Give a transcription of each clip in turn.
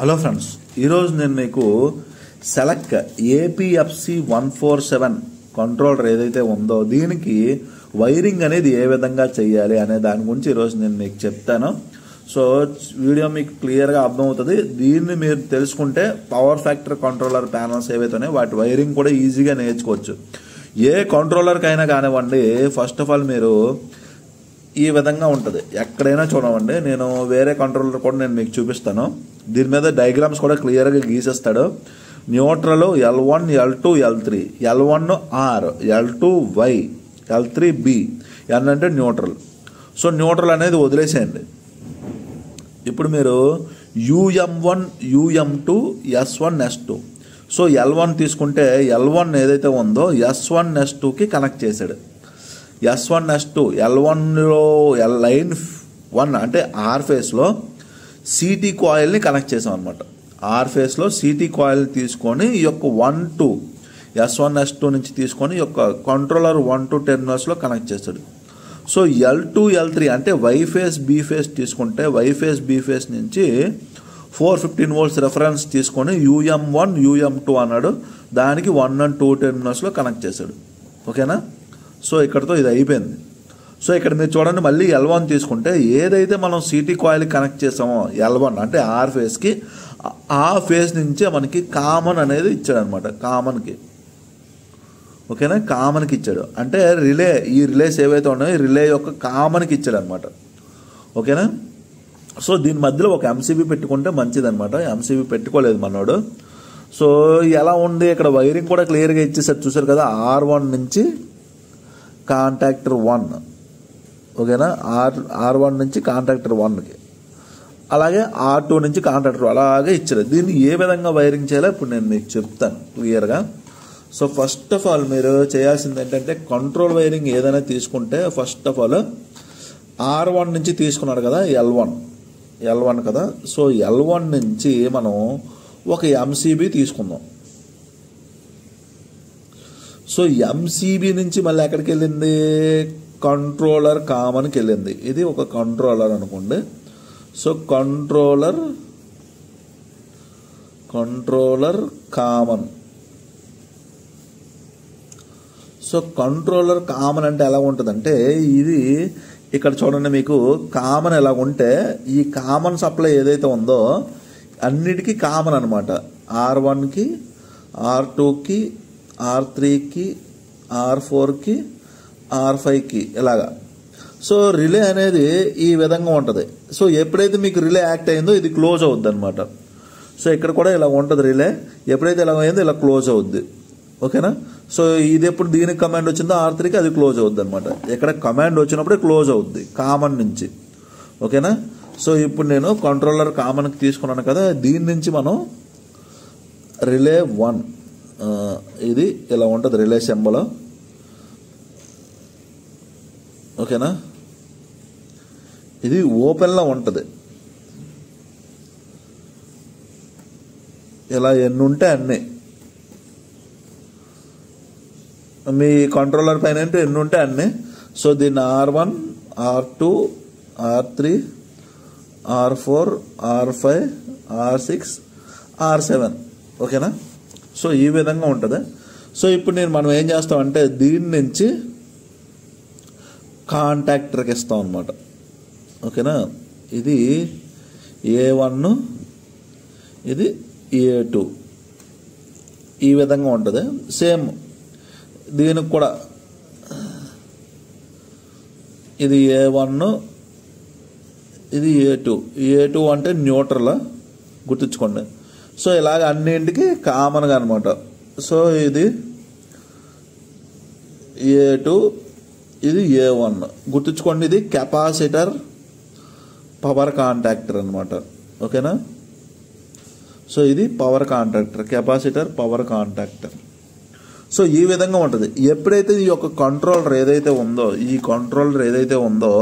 Hello friends ఈరోజు నేను మీకు select APFC one four seven controller ఏదైతే ఉందో దీనికి వైరింగ్ అనేది ఏ విధంగా చేయాలి అనే దాని గురించి ఈరోజు నేను మీకు చెప్తాను. సో వీడియో మీకు క్లియర్గా అర్థమవుతుంది. దీన్ని మీరు తెలుసుకుంటే పవర్ ఫ్యాక్టర్ కంట్రోలర్ ప్యానల్స్ ఏవైతే వాటి వైరింగ్ కూడా ఈజీగా నేర్చుకోవచ్చు. ఏ కంట్రోలర్కైనా కానివ్వండి ఫస్ట్ ఆఫ్ ఆల్ మీరు ఈ విధంగా ఉంటుంది. ఎక్కడైనా చూడమండి నేను వేరే కంట్రోలర్ కూడా నేను మీకు చూపిస్తాను. దీని మీద డయాగ్రామ్స్ కూడా క్లియర్గా గీసేస్తాడు. Neutral L one L two L three L one R L two Y L three B N అంటే న్యూట్రల్. సో న్యూట్రల్ అనేది వదిలేసేయండి. ఇప్పుడు మీరు UM one UM two S one S two so L one తీసుకుంటే L one ఏదైతే ఉందో S one S టూకి connect చేశాడు. S one S two L వన్లో ఎల్ లైన్ వన్ అంటే ఆర్ ఫేస్లో సిటీ కాయిల్ని కనెక్ట్ చేసాం అనమాట ఆర్ ఫేస్లో సిటీ కాయిల్ తీసుకొని ఈ యొక్క one two S one S two నుంచి తీసుకొని ఈ యొక్క కంట్రోలర్ వన్ టూ టెర్మినల్స్లో కనెక్ట్ చేస్తాడు. So L two L three అంటే వై ఫేస్ బీ ఫేస్ తీసుకుంటే వై ఫేస్ బీ ఫేస్ నుంచి ఫోర్ ఫిఫ్టీన్ వోల్ట్స్ రెఫరెన్స్ తీసుకొని యూఎం వన్ యూఎం టూ అన్నాడు. దానికి వన్ అండ్ టూ టెర్మినల్స్లో కనెక్ట్ చేశాడు ఓకేనా సో ఇక్కడతో ఇది అయిపోయింది. సో ఇక్కడ మీరు చూడండి మళ్ళీ ఎల్ వన్ తీసుకుంటే ఏదైతే మనం సిటీ కాయిల్ కనెక్ట్ చేసామో ఎల్ వన్ అంటే ఆర్ ఫేస్కి ఆ ఫేస్ నుంచే మనకి కామన్ అనేది ఇచ్చాడు అనమాట కామన్కి ఓకేనా? కామన్కి ఇచ్చాడు. అంటే రిలే ఈ రిలేస్ ఏవైతే ఉన్నాయో ఈ రిలే యొక్క కామన్కి ఇచ్చాడు అనమాట ఓకేనా? సో దీని మధ్యలో ఒక ఎంసీబీ పెట్టుకుంటే మంచిదనమాట. ఎంసీబీ పెట్టుకోలేదు మనోడు. సో ఎలా ఉంది? ఇక్కడ వైరింగ్ కూడా క్లియర్గా ఇచ్చేసారు చూసారు కదా ఆర్ వన్ నుంచి కాంటాక్టర్ వన్ ఓకేనా? ఆర్ ఆర్ వన్ నుంచి కాంట్రాక్టర్ వన్కి. అలాగే ఆర్ టూ నుంచి కాంట్రాక్టర్ అలాగే ఇచ్చారు. దీన్ని ఏ విధంగా వైరింగ్ చేయాలో ఇప్పుడు నేను మీకు చెప్తాను క్లియర్గా. సో ఫస్ట్ ఆఫ్ ఆల్ మీరు చేయాల్సింది ఏంటంటే కంట్రోల్ వైరింగ్ ఏదైనా తీసుకుంటే first of all R one నుంచి తీసుకున్నాడు కదా ఎల్ వన్. ఎల్ వన్ కదా. సో ఎల్ వన్ నుంచి మనం ఒక ఎంసీబీ తీసుకుందాం. సో ఎంసీబీ నుంచి మళ్ళీ ఎక్కడికి వెళ్ళింది? కంట్రోలర్ కామన్కి వెళ్ళింది. ఇది ఒక కంట్రోలర్ అనుకోండి. So controller controller common so controller common అంటే ఎలా ఉంటుందంటే ఇది ఇక్కడ చూడండి మీకు కామన్ ఎలా ఉంటే ఈ కామన్ సప్లై ఏదైతే ఉందో అన్నిటికీ కామన్ అనమాట ఆర్ వన్కి ఆర్ టూకి ఆర్ త్రీకి ఆర్ ఫోర్కి ఆర్ ఫైవ్కి ఇలాగా సో రిలే అనేది ఈ విధంగా ఉంటుంది. సో ఎప్పుడైతే మీకు రిలే యాక్ట్ అయిందో ఇది క్లోజ్ అవుద్ది అనమాట సో ఇక్కడ కూడా ఇలా ఉంటుంది రిలే ఎప్పుడైతే ఇలా అయిందో ఇలా క్లోజ్ అవుద్ది. ఓకేనా సో ఇది ఎప్పుడు దీనికి కమాండ్ వచ్చిందో ఆర్ త్రీకి అది క్లోజ్ అవుద్ది అనమాట ఇక్కడ కమాండ్ వచ్చినప్పుడే క్లోజ్ అవుద్ది కామన్ నుంచి. ఓకేనా సో ఇప్పుడు నేను కంట్రోలర్ కామన్కి తీసుకున్నాను కదా దీని నుంచి మనం రిలే వన్ ఇది ఇలా ఉంటుంది రిలే సింబల్ ఓకేనా? ఇది ఓపెన్లో ఉంటుంది. ఇలా ఎన్ని ఉంటే అన్నీ. మీ కంట్రోలర్ పైన అంటే ఎన్ని ఉంటే అన్నీ. సో దీన్ని R one R two R three R four R five R six R seven. ఓకేనా? సో ఈ విధంగా ఉంటుంది. సో ఇప్పుడు నేను మనం ఏం చేస్తామంటే దీని నుంచి కాంటాక్టర్కి ఇస్తాం అనమాట ఓకేనా? ఇది ఏ వన్ ఇది ఏ టూ ఈ విధంగా ఉంటుంది. సేమ్ దీనికి కూడా ఇది ఏ వన్ ఇది ఏ టూ ఏ టూ అంటే న్యూట్రల్ గుర్తుంచుకోండి. సో ఇలాగ అన్నింటికి కామన్గా అనమాట సో ఇది ఏ టూ ఇది ఏ వన్ గుర్తుంచుకోండి ఇది కెపాసిటర్ పవర్ కాంటాక్టర్ అనమాట ఓకేనా? సో ఇది power contactor capacitor power contactor. So ఈ విధంగా ఉంటుంది. ఎప్పుడైతే ఈ యొక్క కంట్రోలర్ ఏదైతే ఉందో ఈ కంట్రోలర్ ఏదైతే ఉందో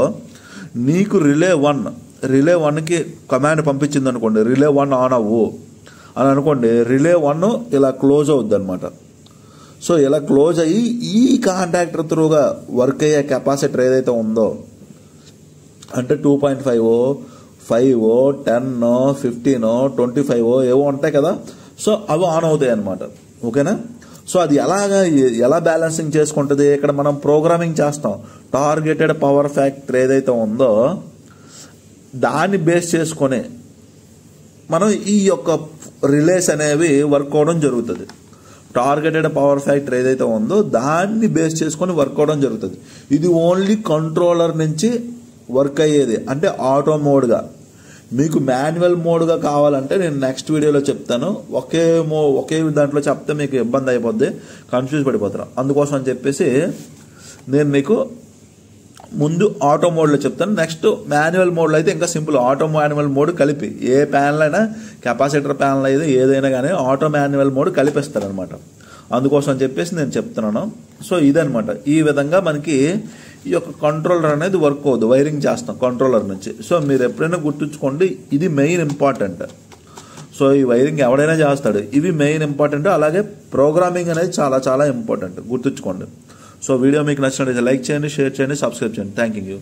నీకు రిలే వన్ రిలే వన్కి కమాండ్ పంపించింది అనుకోండి రిలే వన్ ఆన్ అవ్వు. అని అనుకోండి రిలే వన్ ఇలా క్లోజ్ అవుద్ది అనమాట సో ఇలా క్లోజ్ అయ్యి ఈ కాంటాక్టర్ త్రూగా వర్క్ అయ్యే కెపాసిటర్ ఏదైతే ఉందో అంటే two point five five ten fifteen twenty five ఏవో ఉంటాయి కదా. సో అవి ఆన్ అవుతాయి అనమాట ఓకేనా సో అది ఎలాగా ఎలా బ్యాలెన్సింగ్ చేసుకుంటుంది? ఇక్కడ మనం ప్రోగ్రామింగ్ చేస్తాం. టార్గెటెడ్ పవర్ ఫ్యాక్టర్ ఏదైతే ఉందో దాన్ని బేస్ చేసుకొని మనం ఈ యొక్క రిలేస్ అనేవి వర్క్ అవడం జరుగుతుంది. టార్గెటెడ్ పవర్ ఫ్యాక్టర్ ఏదైతే ఉందో దాన్ని బేస్ చేసుకొని వర్క్ అవడం జరుగుతుంది. ఇది ఓన్లీ కంట్రోలర్ నుంచి వర్క్ అయ్యేది. అంటే ఆటో మోడ్గా మీకు మాన్యువల్ మోడ్గా కావాలంటే నేను నెక్స్ట్ వీడియోలో చెప్తాను. ఒకే మో ఒకే దాంట్లో చెప్తే మీకు ఇబ్బంది అయిపోద్ది. కన్ఫ్యూజ్ పడిపోతారు. అందుకోసం అని చెప్పేసి నేను మీకు ముందు ఆటో మోడ్లో చెప్తాను. నెక్స్ట్ మాన్యువల్ మోడ్లో అయితే ఇంకా సింపుల్ ఆటో మాన్యువల్ మోడ్ కలిపి ఏ ప్యానల్ అయినా కెపాసిటర్ ప్యానల్ అయితే ఏదైనా కానీ ఆటో మాన్యువల్ మోడ్ కలిపేస్తారనమాట అందుకోసం చెప్పేసి నేను చెప్తున్నాను. సో ఇదనమాట ఈ విధంగా మనకి ఈ యొక్క కంట్రోలర్ అనేది వర్క్ అవుతుంది వైరింగ్ చేస్తాం కంట్రోలర్ నుంచి. సో మీరు ఎప్పుడైనా గుర్తుంచుకోండి ఇది మెయిన్ ఇంపార్టెంట్ సో ఈ వైరింగ్ ఎవడైనా చేస్తాడు. ఇవి మెయిన్ ఇంపార్టెంట్ అలాగే ప్రోగ్రామింగ్ అనేది చాలా చాలా ఇంపార్టెంట్ గుర్తుంచుకోండి. సో వీడియో మీకు నచ్చినట్లయితే లైక్ చేయండి షేర్ చేయండి సబ్స్క్రైబ్ చేయండి. Thank you